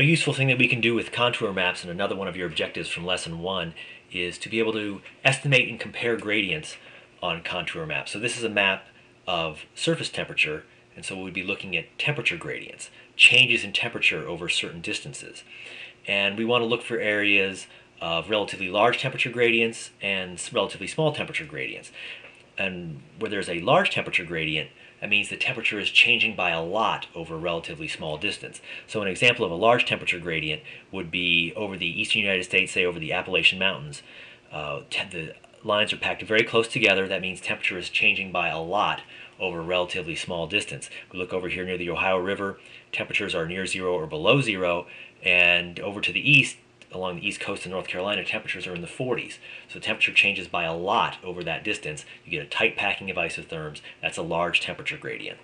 A useful thing that we can do with contour maps, and another one of your objectives from lesson one, is to be able to estimate and compare gradients on contour maps. So this is a map of surface temperature, and so we'd be looking at temperature gradients, changes in temperature over certain distances. And we want to look for areas of relatively large temperature gradients and relatively small temperature gradients. And where there's a large temperature gradient, that means the temperature is changing by a lot over a relatively small distance. So an example of a large temperature gradient would be over the eastern United States, say over the Appalachian Mountains. Uh, the lines are packed very close together. That means temperature is changing by a lot over a relatively small distance. We look over here near the Ohio River, temperatures are near zero or below zero, and over to the east, along the east coast of North Carolina, temperatures are in the 40s. So temperature changes by a lot over that distance. You get a tight packing of isotherms. That's a large temperature gradient.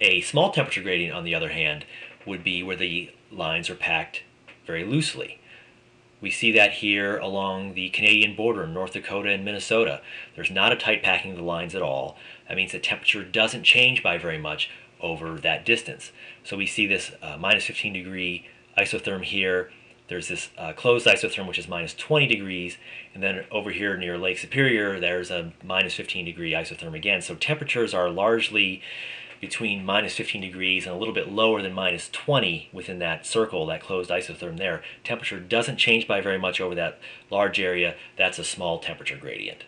A small temperature gradient, on the other hand, would be where the lines are packed very loosely. We see that here along the Canadian border in North Dakota and Minnesota. There's not a tight packing of the lines at all. That means the temperature doesn't change by very much over that distance. So we see this uh, minus 15 degree isotherm here there's this uh, closed isotherm, which is minus 20 degrees, and then over here near Lake Superior, there's a minus 15 degree isotherm again. So temperatures are largely between minus 15 degrees and a little bit lower than minus 20 within that circle, that closed isotherm there. Temperature doesn't change by very much over that large area. That's a small temperature gradient.